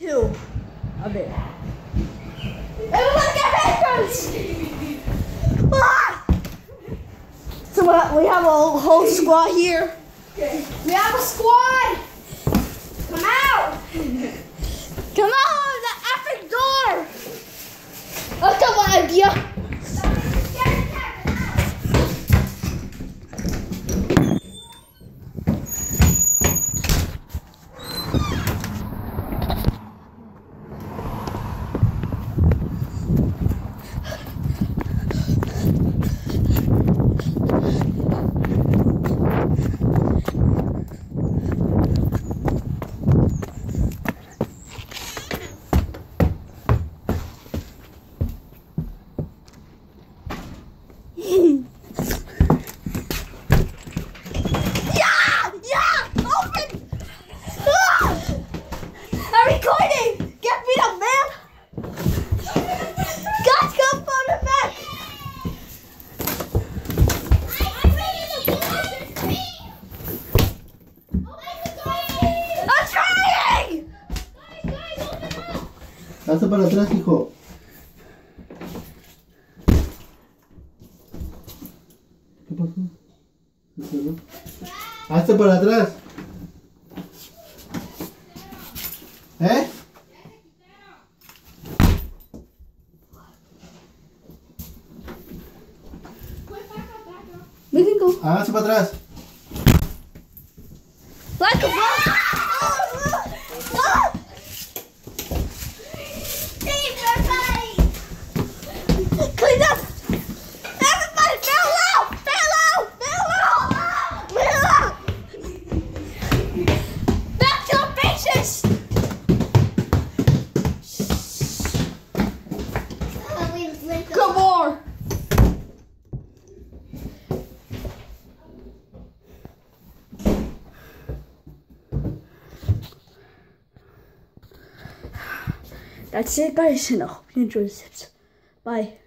Two of it. Everyone get handguns! Ah! So we have a whole squad here. We have a squad! Come out! Come on, the epic door! That's a good idea. Recording! Get me up, man! Guys, come on the back! I'm trying! Hazte para atrás, hijo. ¿Qué pasó? Hazte para atrás. ¿Eh? Go. Hágase para atrás. That's it, guys, and I hope you enjoyed this episode. Bye.